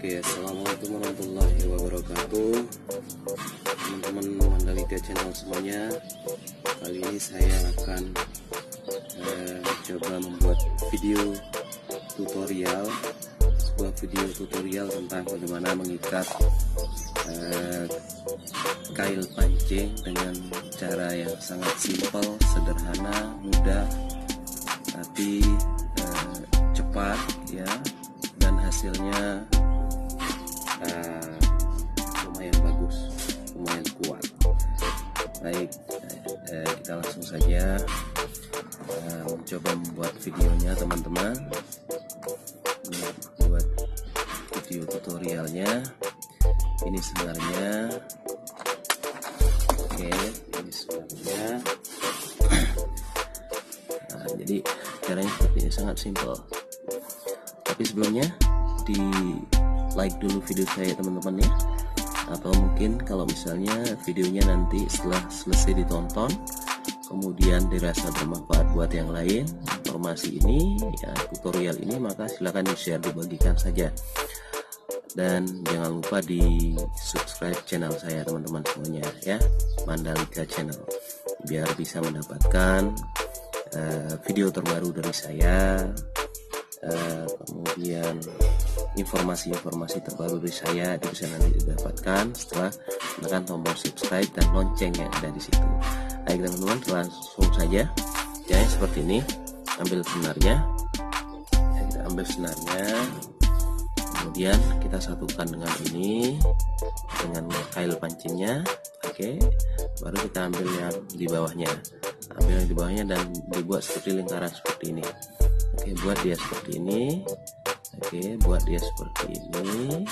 Oke, assalamualaikum warahmatullahi wabarakatuh, teman-teman Mandalika Channel semuanya. Kali ini saya akan eh, coba membuat video tutorial, sebuah video tutorial tentang bagaimana mengikat eh, kail pancing dengan cara yang sangat simpel, sederhana, mudah, tapi eh, cepat ya dan hasilnya uh, lumayan bagus, lumayan kuat. Baik, eh, kita langsung saja uh, mencoba membuat videonya teman-teman. Buat video tutorialnya. Ini sebenarnya, oke, ini sebenarnya. Nah, jadi caranya seperti ini sangat simpel. Tapi sebelumnya di like dulu video saya teman-teman ya. Atau mungkin kalau misalnya videonya nanti setelah selesai ditonton kemudian dirasa bermanfaat buat yang lain informasi ini ya tutorial ini maka silahkan di share dibagikan saja. Dan jangan lupa di subscribe channel saya teman-teman semuanya ya. Mandalika channel. Biar bisa mendapatkan uh, video terbaru dari saya uh, kemudian informasi-informasi terbaru dari saya itu bisa nanti didapatkan setelah menekan tombol subscribe dan lonceng yang ada di situ. Baik teman-teman, langsung saja. Ya seperti ini. Ambil senarnya. Ya, kita ambil senarnya. Kemudian kita satukan dengan ini dengan kail pancingnya. Oke. Baru kita ambil yang di bawahnya. Ambil yang di bawahnya dan dibuat seperti lingkaran seperti ini. Oke, buat dia seperti ini. Oke buat dia seperti ini.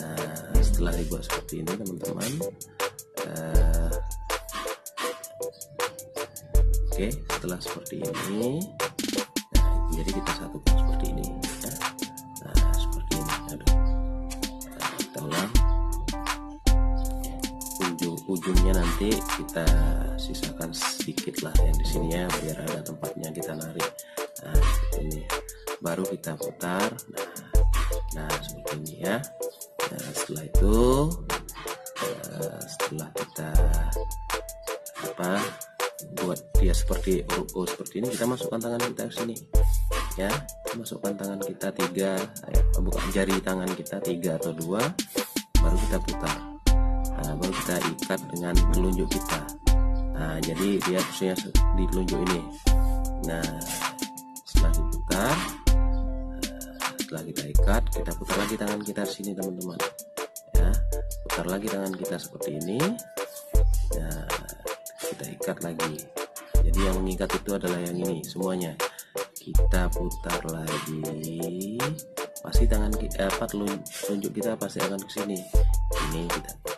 Nah setelah dibuat seperti ini teman-teman uh, oke setelah seperti ini nah jadi kita satukan seperti ini ujungnya nanti kita sisakan sedikit lah yang di sini ya biar ada tempatnya kita narik. Nah seperti ini. Baru kita putar. Nah, nah seperti ini ya. Nah, setelah itu uh, setelah kita apa buat dia seperti oh, seperti ini kita masukkan tangan kita ke sini. Ya masukkan tangan kita tiga. Bukan jari tangan kita tiga atau dua. Baru kita putar kita ikat dengan telunjuk kita. Nah jadi dia harusnya di telunjuk ini. Nah setelah diputar setelah kita ikat kita putar lagi tangan kita sini teman-teman. Ya putar lagi tangan kita seperti ini. Ya kita ikat lagi. Jadi yang mengikat itu adalah yang ini semuanya. Kita putar lagi. Pasti tangan kita apa telunjuk kita pasti akan ke sini. Ini kita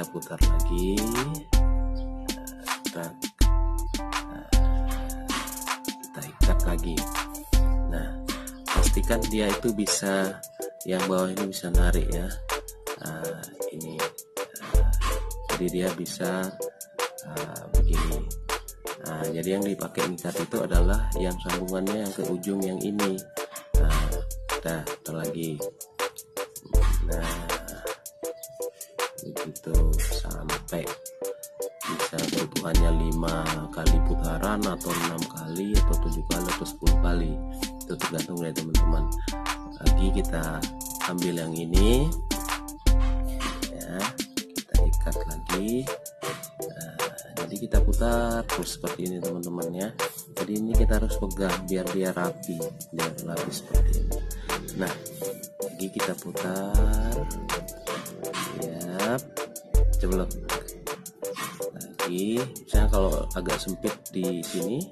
kita putar lagi. Kita kita ikat lagi. Nah pastikan dia itu bisa yang bawah ini bisa narik ya. Nah, ini jadi dia bisa begini. Nah jadi yang dipakai ikat itu adalah yang sambungannya yang ke ujung yang ini. Nah kita lagi. Nah begitu sampai bisa bertuhannya lima kali putaran atau enam kali atau tujuh kali atau sepuluh kali. Itu tergantung dari teman-teman. Lagi kita ambil yang ini. Ya kita ikat lagi. Nah, jadi kita putar terus seperti ini teman-teman ya. Jadi ini kita harus pegang biar dia rapi biar rapi seperti ini. Nah lagi kita putar siap. Ceblok lagi. Misalnya kalau agak sempit di sini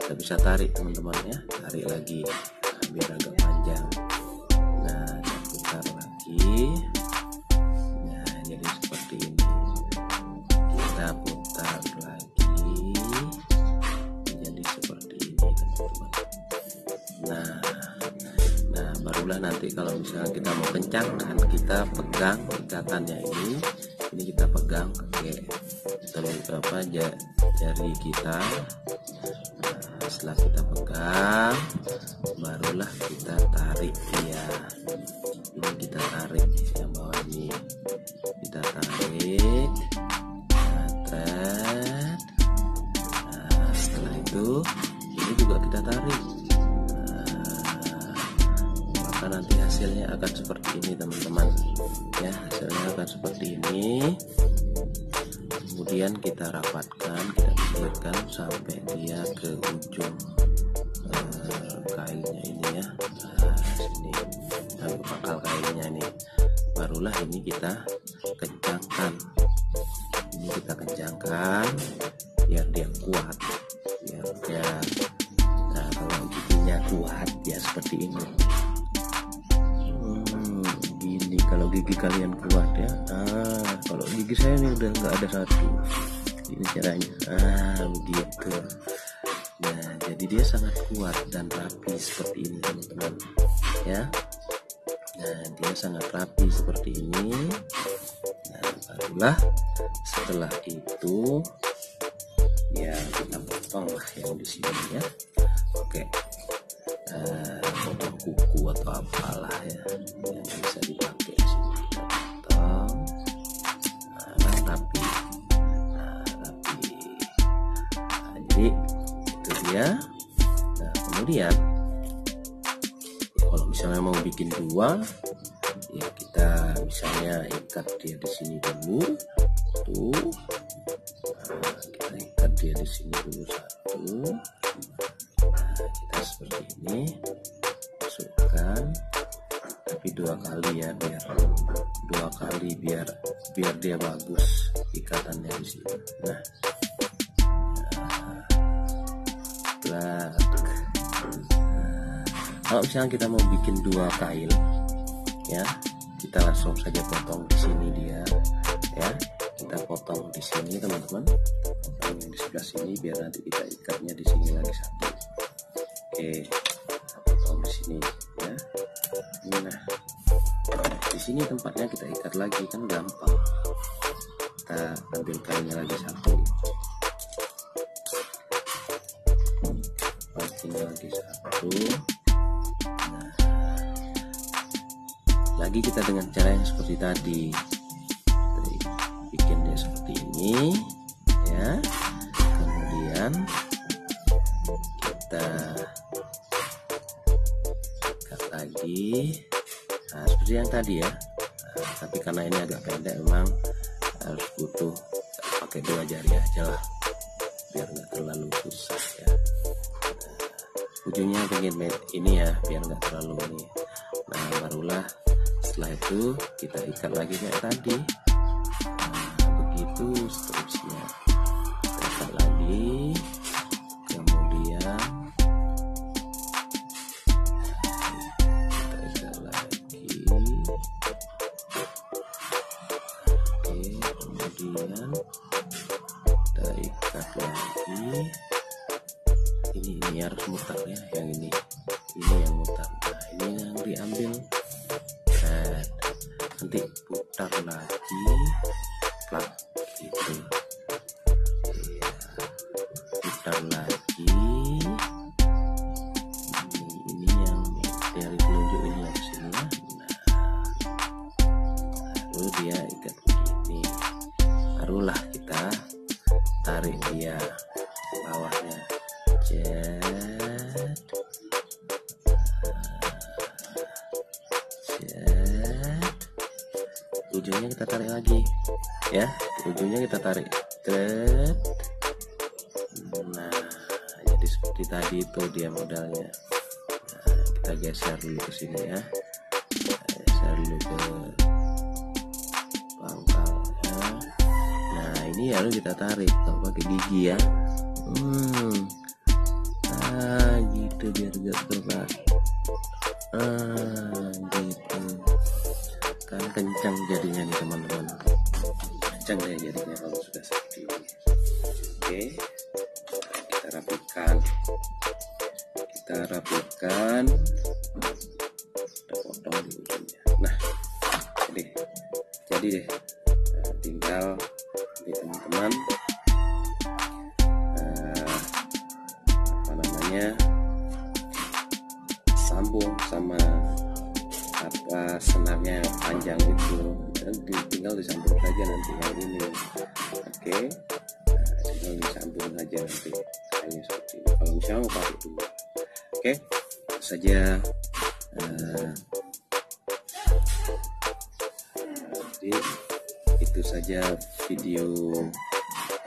kita bisa tarik teman-teman ya. Tarik lagi. Nah, biar agak panjang. Nah putar lagi. Nah jadi seperti ini. Kita putar lagi nanti kalau misalnya kita mau kencangkan kita pegang ikatannya ini. Ini kita pegang pakai telur apa jari kita. Setelah kita pegang barulah kita tarik dia. Ini kita tarik yang bawah ini. Kita tarik. Nah, nah setelah itu ini juga kita tarik. nah, maka nanti hasilnya akan seperti ini teman-teman? Ya hasilnya akan seperti ini. Kemudian kita rapatkan kita pilihkan sampai dia ke ujung uh, kailnya ini ya. Nah, sini sampai pangkal kailnya ini. Barulah ini kita kencangkan. Ini kita kencangkan biar dia kuat biar dia nah kalau giginya kuat ya seperti ini kalau gigi kalian kuat ya ah kalau gigi saya ini udah nggak ada satu. Ini caranya. Ah begitu. Nah jadi dia sangat kuat dan rapi seperti ini teman-teman. Ya. Nah dia sangat rapi seperti ini. Nah barulah setelah itu ya kita potong lah yang di sini ya. Oke dia nah kemudian ya, kalau misalnya mau bikin dua ya kita misalnya ikat dia di sini dulu tuh nah, kita ikat dia di sini dulu satu. Nah kita seperti ini masukkan tapi dua kali ya biar dua kali biar biar dia bagus ikatannya di sini. Nah, kalau misalnya kita mau bikin dua kail ya kita langsung saja potong di sini dia ya. Kita potong di sini teman-teman. Potong di sebelah sini biar nanti kita ikatnya di sini lagi satu. Oke potong di sini ya. Ini nah di sini tempatnya kita ikat lagi kan gampang. Kita ambil kainnya lagi satu lagi satu. Nah lagi kita dengan cara yang seperti tadi. Bikin dia seperti ini ya. Kemudian kita ikat lagi. Nah seperti yang tadi ya. Nah, tapi karena ini agak pendek memang harus butuh pakai dua jari aja lah biar nggak terlalu susah ya. Nah, ujungnya pengen ini ya biar nggak terlalu ini. Nah barulah setelah itu kita ikat lagi kayak tadi. Nah begitu seterusnya. Kita ikat lagi. Kemudian kita ikat lagi. Kemudian kita ikat lagi ini ini harus mutar ya yang ini. Ini yang mutar nah ini yang diambil. Nah, nanti putar lagi. Plak gitu. Ya, putar lagi ujungnya kita tarik lagi. Ya ujungnya kita tarik. Jet nah jadi seperti tadi itu dia modalnya. Nah, kita geser dulu ke sini ya. Geser dulu ke pangkalnya. Nah ini lalu kita tarik. Kalau pakai gigi ya. Hmm. Ah gitu biar gak berat ah gitu kan kencang jadinya nih teman-teman. Kencang deh jadinya kalau sudah seperti ini. Oke. Kita rapikan. Kita rapikan. Kita potong di ujungnya. Nah jadi jadi deh nah, tinggal tinggal disambung saja nanti yang ini. Oke. Nah, tinggal disambung saja nanti. Hanya seperti ini. Kalau misalnya mau pakai dulu. Oke. Saja. Uh, jadi itu saja video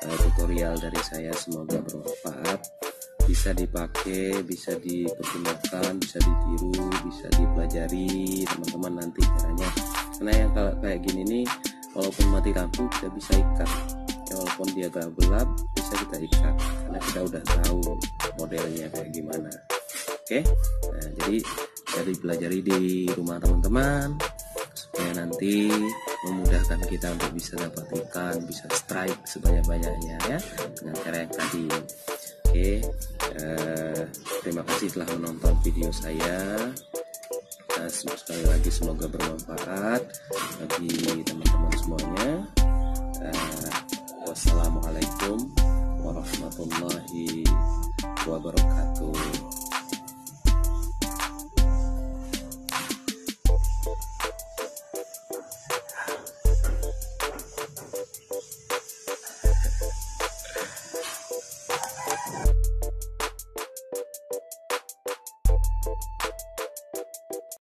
uh, tutorial dari saya. Semoga bermanfaat. Bisa dipakai bisa dipergunakan bisa ditiru bisa dipelajari. Teman-teman nanti caranya karena yang kalau kayak gini nih walaupun mati lampu kita bisa ikat. Ya, walaupun dia gelap gelap bisa kita ikat. Karena kita udah tahu modelnya kayak gimana. Oke? Nah, jadi bisa dipelajari di rumah teman-teman supaya nanti memudahkan kita untuk bisa dapat ikan bisa strike sebanyak-banyaknya ya dengan cara yang tadi. Oke, uh, terima kasih telah menonton video saya. Sekali lagi semoga bermanfaat bagi teman-teman semuanya. Eh, wassalamualaikum warahmatullahi wabarakatuh.